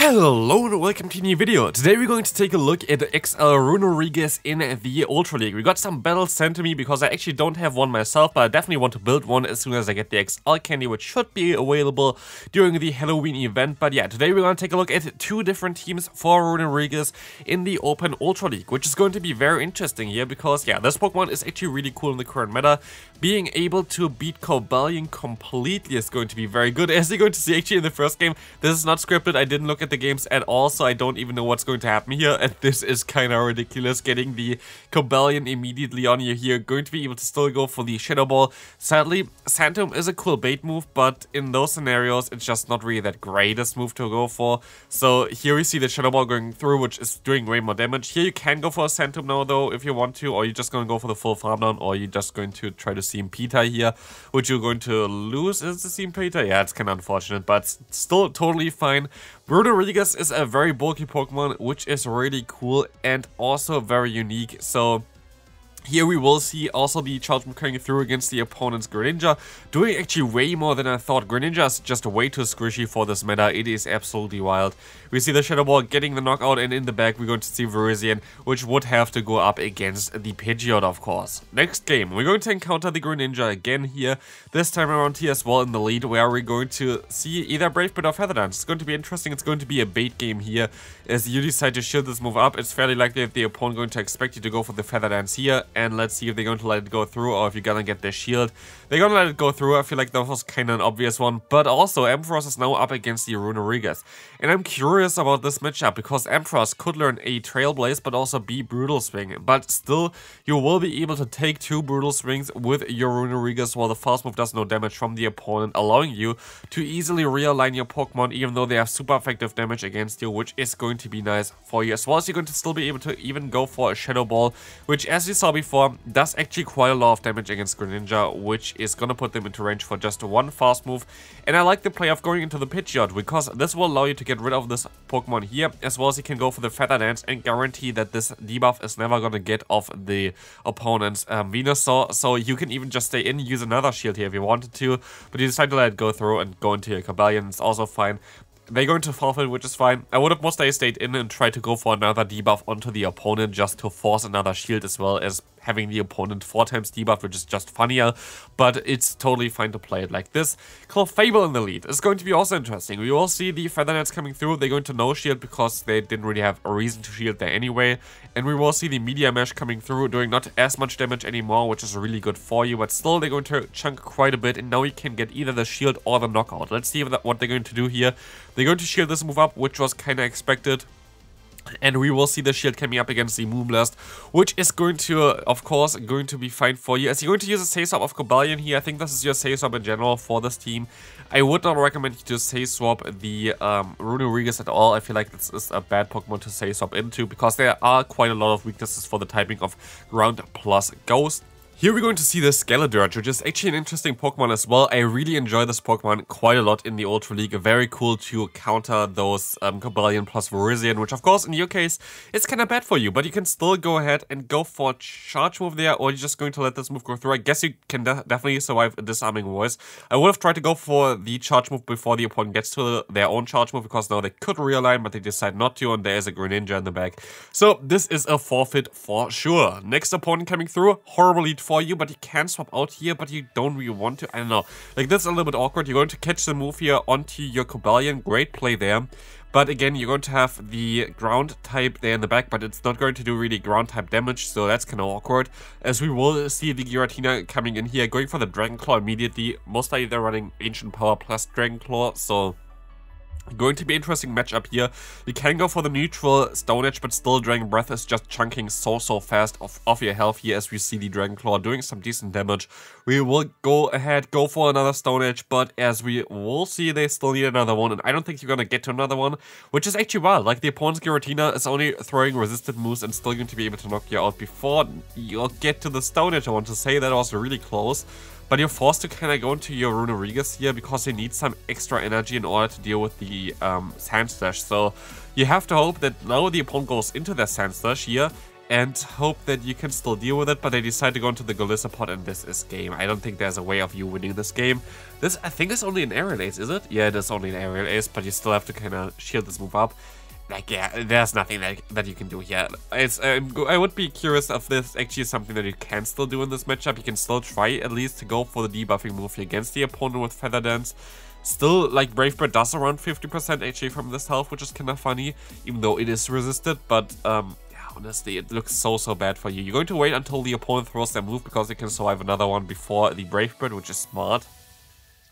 Hello and welcome to a new video. Today we're going to take a look at the XL Runerigus in the Ultra League. We got some battles sent to me because I actually don't have one myself, but I definitely want to build one as soon as I get the XL candy, which should be available during the Halloween event. But yeah, today we're going to take a look at two different teams for Runerigus in the Open Ultra League, which is going to be very interesting here because yeah, this Pokemon is actually really cool in the current meta. Being able to beat Cobalion completely is going to be very good. As you're going to see actually in the first game, this is not scripted. I didn't look at the games at all, so I don't even know what's going to happen here. And this is kind of ridiculous, getting the Cobalion immediately on you here. Going to be able to still go for the Shadow Ball. Sadly, Sand Tomb is a cool bait move, but in those scenarios, it's just not really that greatest move to go for. So here we see the Shadow Ball going through, which is doing way more damage. Here you can go for a Sand Tomb now, though, if you want to, or you're just going to go for the full farm down, or you're just going to try to CMP here, which you're going to lose. Is the CMP? Yeah, it's kind of unfortunate, but still totally fine. Runerigus is a very bulky Pokemon, which is really cool and also very unique. So here we will see also the charge coming through against the opponent's Greninja, doing actually way more than I thought. Greninja is just way too squishy for this meta, it is absolutely wild. We see the Shadow Ball getting the knockout and in the back we're going to see Virizion, which would have to go up against the Pidgeot of course. Next game, we're going to encounter the Greninja again here, this time around here as well in the lead, where we're going to see either Brave Bird or Feather Dance. It's going to be interesting, it's going to be a bait game here, as you decide to shield this move up, it's fairly likely that the opponent going to expect you to go for the Feather Dance here, and let's see if they're going to let it go through or if you're gonna get their shield. They're gonna let it go through, I feel like that was kind of an obvious one, but also Ampharos is now up against the Runerigus. And I'm curious about this matchup because Ampharos could learn a Trailblaze, but also be Brutal Swing, but still you will be able to take two Brutal Swings with your Runerigus while the fast move does no damage from the opponent, allowing you to easily realign your Pokemon even though they have super effective damage against you, which is going to be nice for you, as well as you're going to still be able to even go for a Shadow Ball, which as you saw before, does actually quite a lot of damage against Greninja, which is gonna put them into range for just one fast move. And I like the play of going into the Pidgeot, because this will allow you to get rid of this Pokemon here, as well as you can go for the Feather Dance and guarantee that this debuff is never gonna get off the opponent's um, Venusaur. So you can even just stay in, use another shield here if you wanted to, but you decide to let it go through and go into your Cobalion, it's also fine. They're going to forfeit, which is fine. I would have most stayed in and tried to go for another debuff onto the opponent just to force another shield as well as having the opponent four times debuff, which is just funnier, but it's totally fine to play it like this. Clefable in the lead is going to be also interesting. We will see the Feather Dance coming through. They're going to no shield because they didn't really have a reason to shield there anyway. And we will see the Meteor Mash coming through, doing not as much damage anymore, which is really good for you, but still they're going to chunk quite a bit, and now you can get either the shield or the knockout. Let's see what they're going to do here. They're going to shield this move up, which was kind of expected. And we will see the shield coming up against the Moonblast, which is going to, uh, of course, going to be fine for you. As you're going to use a Safe Swap of Cobalion here, I think this is your Safe Swap in general for this team. I would not recommend you to Safe Swap the um, Runo Runerigus at all. I feel like this is a bad Pokemon to Safe Swap into, because there are quite a lot of weaknesses for the typing of Ground plus Ghost. Here we're going to see the Skeledirge, which is actually an interesting Pokemon as well. I really enjoy this Pokemon quite a lot in the Ultra League. Very cool to counter those um, Cobalion plus Virizion, which of course in your case is kind of bad for you, but you can still go ahead and go for a charge move there, or you're just going to let this move go through. I guess you can de definitely survive a disarming voice. I would have tried to go for the charge move before the opponent gets to their own charge move, because now they could realign, but they decide not to, and there is a Greninja in the back. So this is a forfeit for sure. Next opponent coming through, horrible lead for you, but you can swap out here, but you don't really want to. I don't know. Like, that's a little bit awkward. You're going to catch the move here onto your Cobalion. Great play there. But again, you're going to have the ground type there in the back, but it's not going to do really ground type damage, so that's kind of awkward. As we will see the Giratina coming in here, going for the Dragon Claw immediately. Most likely they're running Ancient Power plus Dragon Claw, so Going to be interesting matchup here. You can go for the neutral Stone Edge, but still Dragon Breath is just chunking so, so fast off, off your health here as we see the Dragon Claw doing some decent damage. We will go ahead, go for another Stone Edge, but as we will see, they still need another one, and I don't think you're gonna get to another one, which is actually wild. Like, the opponent's Giratina is only throwing resisted moves and still going to be able to knock you out before you'll get to the Stone Edge. I want to say that was really close. But you're forced to kind of go into your Runerigus here because you need some extra energy in order to deal with the um, Sand Slash. So you have to hope that now the opponent goes into their Sand Slash here and hope that you can still deal with it, but they decide to go into the Golisopod and this is game. I don't think there's a way of you winning this game. This, I think, is only an aerial ace, is it? Yeah, it is only an aerial ace, but you still have to kind of shield this move up. Like, yeah, there's nothing that, that you can do here. It's, um, I would be curious if this actually is something that you can still do in this matchup. You can still try at least to go for the debuffing move against the opponent with Feather Dance. Still, like, Brave Bird does around 50% HP from this health, which is kind of funny, even though it is resisted, but, um, honestly, it looks so, so bad for you. You're going to wait until the opponent throws their move because they can survive another one before the Brave Bird, which is smart.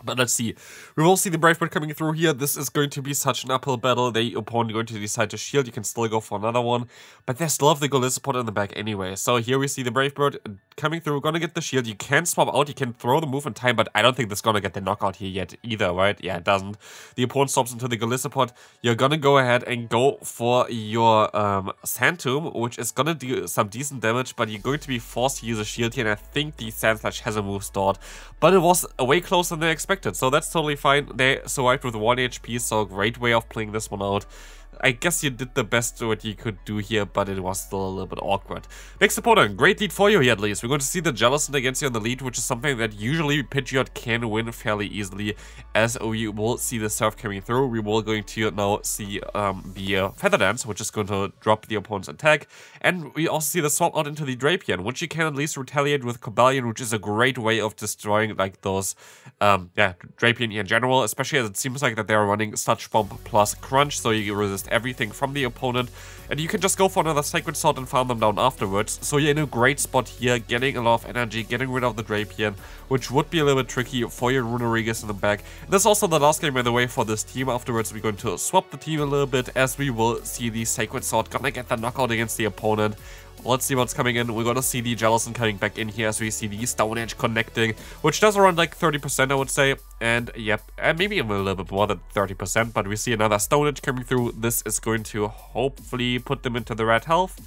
But let's see. We will see the Brave Bird coming through here. This is going to be such an uphill battle. The opponent going to decide to shield. You can still go for another one. But they still have the Golisopod in the back anyway. So here we see the Brave Bird coming through. Gonna get the shield. You can swap out. You can throw the move in time. But I don't think this is gonna get the knockout here yet either, right? Yeah, it doesn't. The opponent stops into the Golisopod. You're gonna go ahead and go for your um, Sand Tomb, which is gonna do some decent damage. But you're going to be forced to use a shield here. And I think the Sandslash has a move stored. But it was way closer than expected expected, so that's totally fine. They survived with 1 HP, so great way of playing this one out. I guess you did the best what you could do here, but it was still a little bit awkward. Next opponent, great lead for you here at least. We're going to see the Jellicent against you on the lead, which is something that usually Pidgeot can win fairly easily, as we will see the Surf coming through. We will going to now see um, the uh, Feather Dance, which is going to drop the opponent's attack, and we also see the swap out into the Drapion, which you can at least retaliate with Cobalion, which is a great way of destroying like those, um, yeah, Drapion in general, especially as it seems like that they are running Sludge Bomb plus Crunch, so you resist everything from the opponent. And you can just go for another Sacred Sword and farm them down afterwards. So you're in a great spot here, getting a lot of energy, getting rid of the Drapion, which would be a little bit tricky for your Runerigus in the back. And this is also the last game, by the way, for this team. Afterwards, we're going to swap the team a little bit, as we will see the Sacred Sword gonna get the knockout against the opponent. Let's see what's coming in. We're gonna see the Jellicent coming back in here as we see the Stone Edge connecting, which does around like 30% I would say. And yep, and maybe even a little bit more than 30%, but we see another Stone Edge coming through. This is going to hopefully put them into the red health.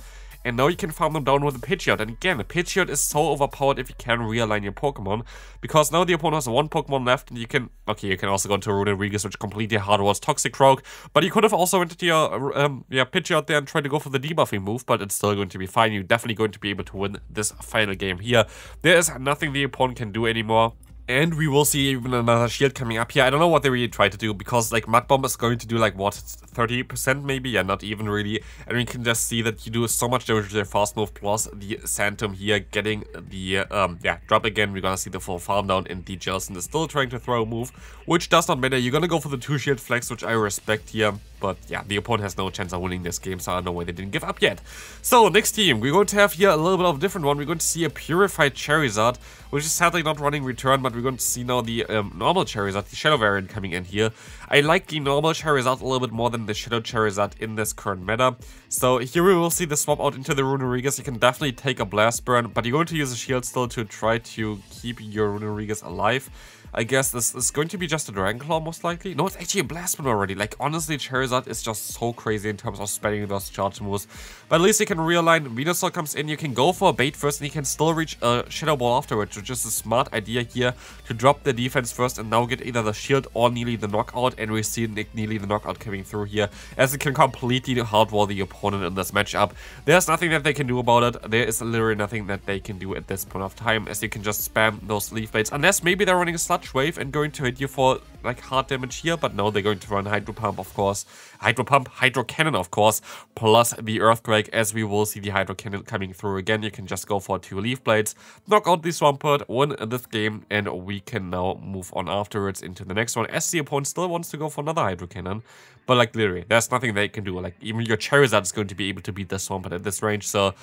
And now you can farm them down with a Pidgeot. And again, a Pidgeot is so overpowered if you can realign your Pokemon. Because now the opponent has one Pokemon left and you can... Okay, you can also go into Runerigus, which completely hardwalls Toxicroak. But you could have also went into your um, yeah, Pidgeot there and tried to go for the debuffing move. But it's still going to be fine. You're definitely going to be able to win this final game here. There is nothing the opponent can do anymore. And we will see even another shield coming up here. I don't know what they really try to do, because like Mud Bomb is going to do like, what, 30% maybe? Yeah, not even really. And we can just see that you do so much damage with your fast move, plus the Sand Tomb here getting the, um, yeah, drop again. We're gonna see the full farm down, and the Jellicent is still trying to throw a move, which does not matter. You're gonna go for the two shield flex, which I respect here. But yeah, the opponent has no chance of winning this game, so I don't know why they didn't give up yet. So, next team, we're going to have here a little bit of a different one. We're going to see a Purified Charizard, which is sadly not running return, but we're going to see now the um, normal Charizard, the Shadow variant coming in here. I like the normal Charizard a little bit more than the Shadow Charizard in this current meta. So here we will see the swap out into the Runerigus. You can definitely take a Blast Burn, but you're going to use a Shield still to try to keep your Runerigus alive. I guess this is going to be just a Dragon Claw most likely. No, it's actually a Blast already. Like, honestly, Charizard is just so crazy in terms of spending those charge moves. But at least you can realign. Venusaur comes in, you can go for a bait first, and you can still reach a Shadow Ball afterwards, which is a smart idea here to drop the defense first and now get either the shield or nearly the knockout. And we see Nick nearly the knockout coming through here, as it can completely hardwall the opponent in this matchup. There's nothing that they can do about it. There is literally nothing that they can do at this point of time, as you can just spam those Leaf Blades, unless maybe they're running a sludge Wave and going to hit you for like hard damage here, but no, they're going to run Hydro Pump, of course. Hydro Pump, Hydro Cannon, of course, plus the Earthquake, as we will see the Hydro Cannon coming through again. You can just go for two Leaf Blades, knock out the Swampert, win this game, and we can now move on afterwards into the next one, as the opponent still wants to go for another Hydro Cannon. But like literally, there's nothing they can do. Like even your Charizard is going to be able to beat the Swampert at this range, so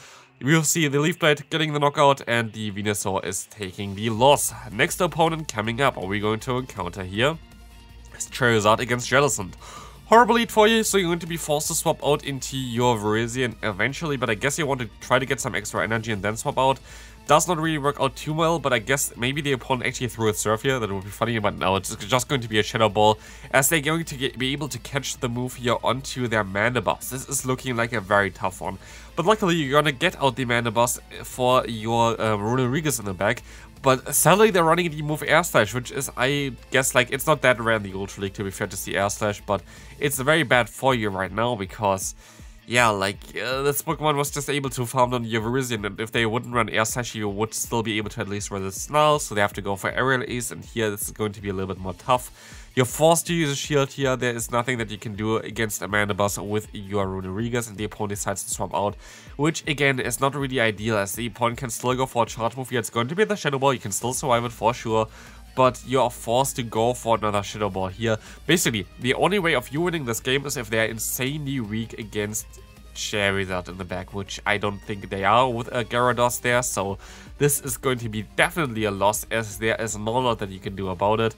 We'll see the Leaf Blade getting the knockout and the Venusaur is taking the loss. Next opponent coming up, are we going to encounter here? Charizard against Jellicent. Horrible lead for you, so you're going to be forced to swap out into your Virizion eventually, but I guess you want to try to get some extra energy and then swap out. Does not really work out too well, but I guess maybe the opponent actually threw a Surf here. That would be funny, but no, it's just going to be a Shadow Ball. As they're going to get, be able to catch the move here onto their Mandibuzz. This is looking like a very tough one. But luckily, you're gonna get out the Mandibuzz for your uh, Runerigus in the back. But sadly, they're running the move Air Slash, which is, I guess, like, it's not that rare in the Ultra League, to be fair, to see Air Slash, but it's very bad for you right now because yeah, like, uh, this Pokemon was just able to farm on your Virizion, and if they wouldn't run Air Slash, you would still be able to at least resist Snarl, so they have to go for Aerial Ace, and here this is going to be a little bit more tough. You're forced to use a shield here, there is nothing that you can do against a Mandibuzz with your Runerigus, and the opponent decides to swap out, which again is not really ideal, as the opponent can still go for a charge move here, it's going to be the Shadow Ball, you can still survive it for sure, but you are forced to go for another Shadow Ball here. Basically, the only way of you winning this game is if they're insanely weak against Charizard in the back, which I don't think they are with a Gyarados there, so this is going to be definitely a loss as there is not a lot that you can do about it.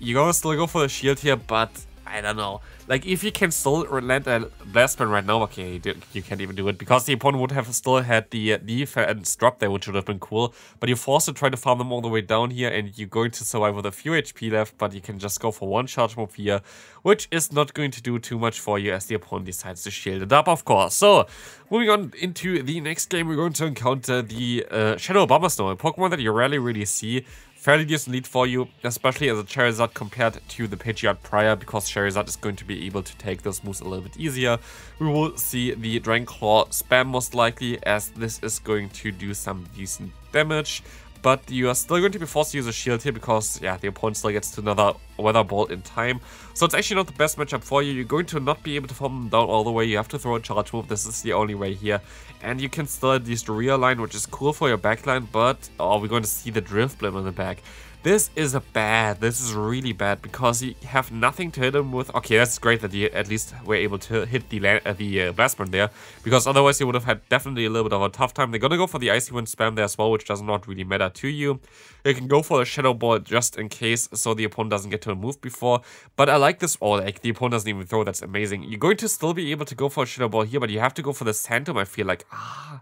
You're gonna still go for the shield here, but I don't know. Like, if you can still land a Blast Burn right now, okay, you, can't even do it, because the opponent would have still had the uh, defense drop there, which would have been cool, but you're forced to try to farm them all the way down here, and you're going to survive with a few HP left, but you can just go for one charge move here, which is not going to do too much for you as the opponent decides to shield it up, of course. So, moving on into the next game, we're going to encounter the uh, Shadow Abomasnow, a Pokemon that you rarely really see, fairly decent lead for you, especially as a Charizard compared to the Pidgeot prior, because Charizard is going to be able to take those moves a little bit easier. We will see the Dragon Claw spam most likely, as this is going to do some decent damage but you are still going to be forced to use a shield here because, yeah, the opponent still gets to another Weather Ball in time. So it's actually not the best matchup for you. You're going to not be able to farm them down all the way. You have to throw a charge move. This is the only way here. And you can still at least realign, which is cool for your backline, but oh, we're going to see the Drifblim in the back. This is a bad, this is really bad, because you have nothing to hit him with. Okay, that's great that you at least were able to hit the uh, the uh, Blast Burn there, because otherwise you would have had definitely a little bit of a tough time. They're gonna go for the Icy Wind spam there as well, which does not really matter to you. You can go for the Shadow Ball just in case, so the opponent doesn't get to a move before. But I like this all, like the opponent doesn't even throw, that's amazing. You're going to still be able to go for a Shadow Ball here, but you have to go for the Sand Tomb, I feel like. Ah...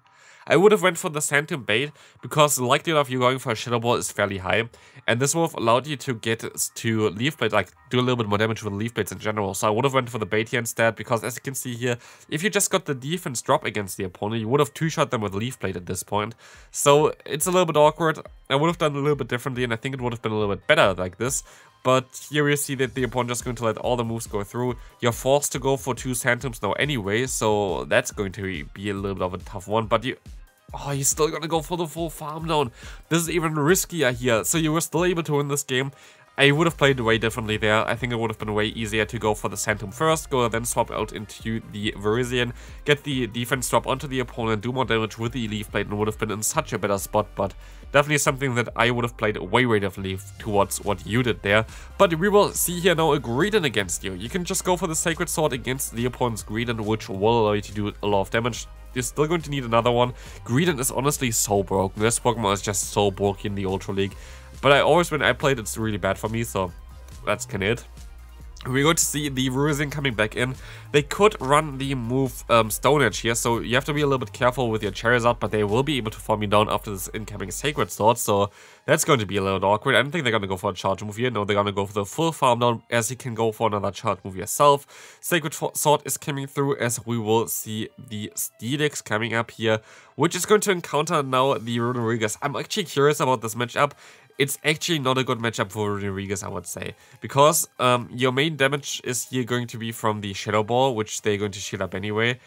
I would have went for the Sand Tomb bait because the likelihood of you going for a Shadow Ball is fairly high. And this would have allowed you to get to Leaf Blade, like do a little bit more damage with Leaf Blades in general. So I would have went for the bait here instead because as you can see here, if you just got the defense drop against the opponent, you would have two-shot them with Leaf Blade at this point. So it's a little bit awkward. I would have done a little bit differently and I think it would have been a little bit better like this. But here you see that the opponent just going to let all the moves go through. You're forced to go for two Sand Tombs now anyway, so that's going to be a little bit of a tough one. But you Oh, he's still gonna go for the full farm down. This is even riskier here. So you were still able to win this game. I would have played way differently there. I think it would have been way easier to go for the Sand Tomb first, go then swap out into the Virizion, get the defense drop onto the opponent, do more damage with the Leaf Blade, and would have been in such a better spot, but definitely something that I would have played way, way differently towards what you did there. But we will see here now a Greedent against you. You can just go for the Sacred Sword against the opponent's Greedent, which will allow you to do a lot of damage you're still going to need another one. Greedent is honestly so broken. This Pokemon is just so broken in the Ultra League. But I always, when I played, it's really bad for me, so that's kind of it. We're going to see the Virizion coming back in. They could run the move um, Stone Edge here, so you have to be a little bit careful with your Charizard, but they will be able to farm you down after this incoming Sacred Sword, so that's going to be a little awkward. I don't think they're going to go for a charge move here. No, they're going to go for the full farm down, as you can go for another charge move yourself. Sacred Sword is coming through, as we will see the Steelix coming up here, which is going to encounter now the Runerigus. I'm actually curious about this matchup it's actually not a good matchup for Runerigus, I would say. Because um, your main damage is here going to be from the Shadow Ball, which they're going to shield up anyway.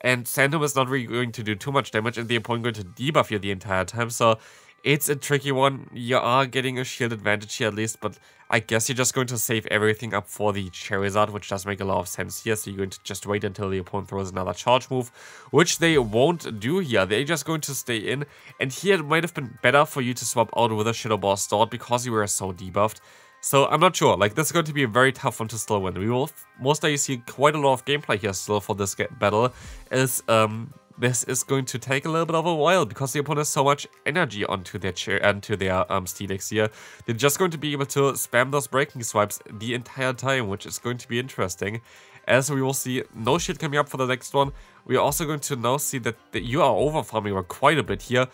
And Sand Tomb is not really going to do too much damage, and the opponent going to debuff you the entire time. So it's a tricky one. You are getting a shield advantage here at least, but I guess you're just going to save everything up for the Charizard, which does make a lot of sense here. So you're going to just wait until the opponent throws another charge move, which they won't do here. They're just going to stay in. And here it might have been better for you to swap out with a Shadow Ball Start because you were so debuffed. So I'm not sure, like this is going to be a very tough one to still win. We will most likely see quite a lot of gameplay here still for this battle, as um, this is going to take a little bit of a while because the opponent has so much energy onto their chair onto their um, Steelix here. They're just going to be able to spam those breaking swipes the entire time, which is going to be interesting. As we will see no shit coming up for the next one. We are also going to now see that, that you are over farming quite a bit here,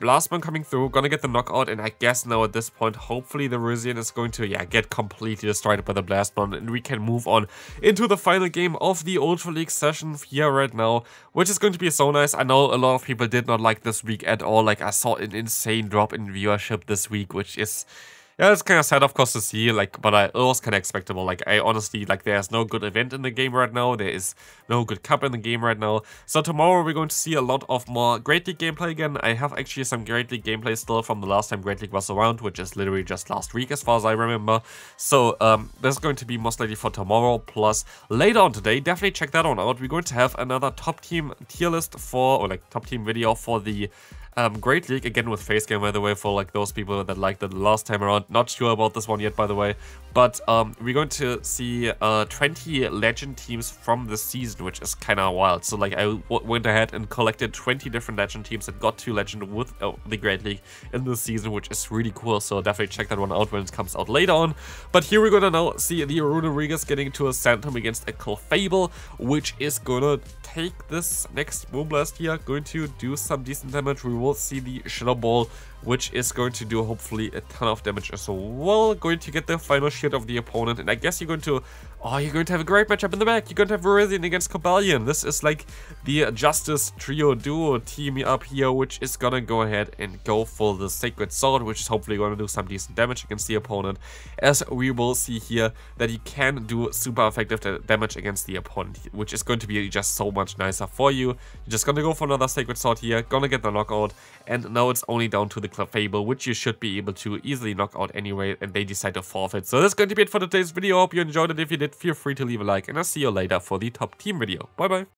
Last one coming through, gonna get the knockout, and I guess now at this point, hopefully the Virizion is going to, yeah, get completely destroyed by the Blast Burn, and we can move on into the final game of the Ultra League session here right now, which is going to be so nice. I know a lot of people did not like this week at all, like I saw an insane drop in viewership this week, which is yeah, it's kind of sad, of course, to see, like, but I, it was kind of expectable. Like, I honestly, like, there's no good event in the game right now. There is no good cup in the game right now. So tomorrow we're going to see a lot of more Great League gameplay again. I have actually some Great League gameplay still from the last time Great League was around, which is literally just last week as far as I remember. So um, is going to be most likely for tomorrow, plus later on today, definitely check that one out. We're going to have another top team tier list for, or like top team video for the um, great league, again with Facecam by the way, for like those people that liked it the last time around. Not sure about this one yet by the way. But um, we're going to see uh, 20 legend teams from the season, which is kind of wild. So like I went ahead and collected 20 different legend teams that got to legend with uh, the Great League in the season, which is really cool. So definitely check that one out when it comes out later on. But here we're gonna now see the Runerigus getting to a Sand Tomb against a Clefable, which is gonna take this next Moonblast here, going to do some decent damage. We will will see the Shadow Ball, which is going to do hopefully a ton of damage as well. Going to get the final shield of the opponent, and I guess you're going to Oh, you're going to have a great matchup in the back. You're going to have Virizion against Cobalion. This is like the Justice Trio Duo team up here, which is going to go ahead and go for the Sacred Sword, which is hopefully going to do some decent damage against the opponent. As we will see here that you can do super effective damage against the opponent, which is going to be just so much nicer for you. You're just going to go for another Sacred Sword here, going to get the knockout, and now it's only down to the Clefable, which you should be able to easily knock out anyway, and they decide to forfeit. So that's going to be it for today's video. Hope you enjoyed it. If you did, feel free to leave a like, and I'll see you later for the top team video. Bye bye.